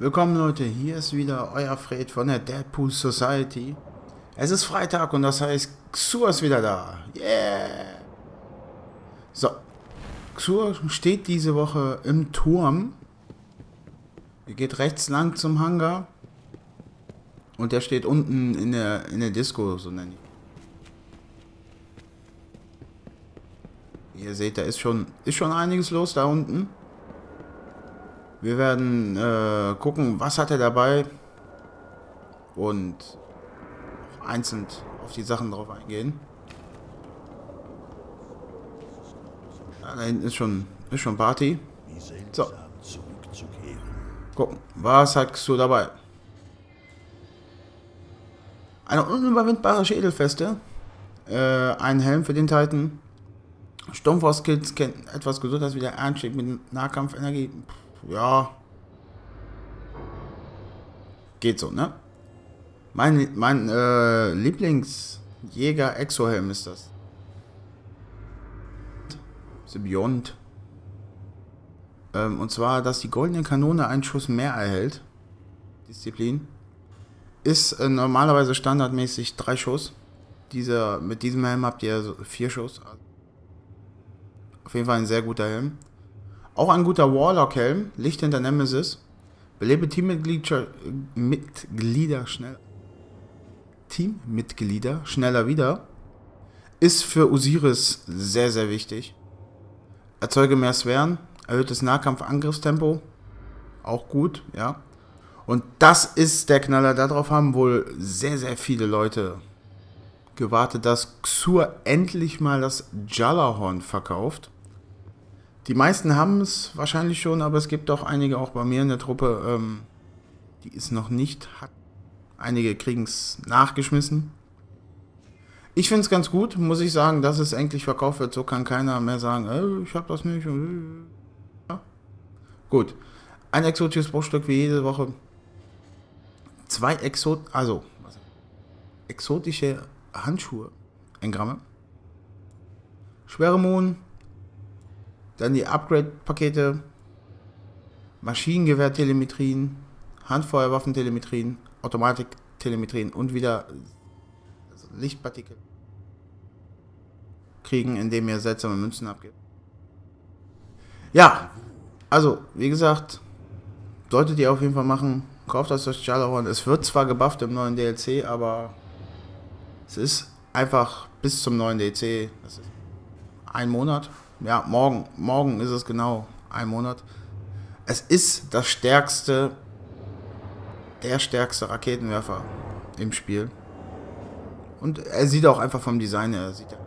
Willkommen Leute, hier ist wieder euer Fred von der Deadpool Society. Es ist Freitag und das heißt, Xur ist wieder da. Yeah! So, Xur steht diese Woche im Turm. Ihr geht rechts lang zum Hangar. Und der steht unten in der, in der Disco, so nenne ich. Ihr seht, da ist schon, ist schon einiges los da unten. Wir werden äh, gucken, was hat er dabei und einzeln auf die Sachen drauf eingehen. Da hinten ist schon, ist schon Party. So. Gucken, was hast du dabei? Eine unüberwindbare Schädelfeste. Äh, ein Helm für den Titan. Sturmforce-Skills kennt etwas Gesundheit wieder Einstieg mit Nahkampfenergie. Pff ja. Geht so, ne? Mein, mein äh, Lieblingsjäger Exohelm ist das. Symbiont. Ähm, und zwar, dass die goldene Kanone einen Schuss mehr erhält. Disziplin. Ist äh, normalerweise standardmäßig drei Schuss. Dieser, mit diesem Helm habt ihr vier Schuss. Auf jeden Fall ein sehr guter Helm. Auch ein guter Warlock-Helm, Licht hinter Nemesis. Belebe Teammitglieder Mitglieder schnell. Teammitglieder schneller wieder. Ist für Osiris sehr, sehr wichtig. Erzeuge mehr Sphären, erhöhtes Nahkampf-Angriffstempo. Auch gut, ja. Und das ist der Knaller. Darauf haben wohl sehr, sehr viele Leute gewartet, dass Xur endlich mal das Jallarhorn verkauft. Die meisten haben es wahrscheinlich schon, aber es gibt auch einige auch bei mir in der Truppe, ähm, die es noch nicht hat. Einige kriegen es nachgeschmissen. Ich finde es ganz gut, muss ich sagen, dass es endlich verkauft wird. So kann keiner mehr sagen, äh, ich habe das nicht. Ja. Gut. Ein exotisches Bruchstück wie jede Woche. Zwei Exot, also exotische Handschuhe. Engramme. Schwere Mohn, dann die Upgrade-Pakete, Maschinengewehr-Telemetrien, Handfeuerwaffentelemetrien, Automatik-Telemetrien und wieder Lichtpartikel kriegen, indem ihr seltsame Münzen abgebt. Ja, also, wie gesagt, solltet ihr auf jeden Fall machen. Kauft das durch. Es wird zwar gebufft im neuen DLC, aber es ist einfach bis zum neuen DLC. Das ist ein Monat ja, morgen, morgen ist es genau ein Monat. Es ist das stärkste, der stärkste Raketenwerfer im Spiel. Und er sieht auch einfach vom Design her, sieht er.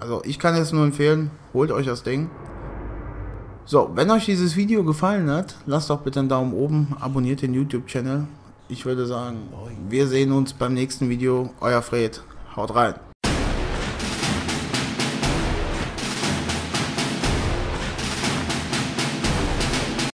Also ich kann es nur empfehlen, holt euch das Ding. So, wenn euch dieses Video gefallen hat, lasst doch bitte einen Daumen oben, abonniert den YouTube-Channel. Ich würde sagen, wir sehen uns beim nächsten Video. Euer Fred, haut rein.